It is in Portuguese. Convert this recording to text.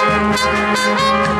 Música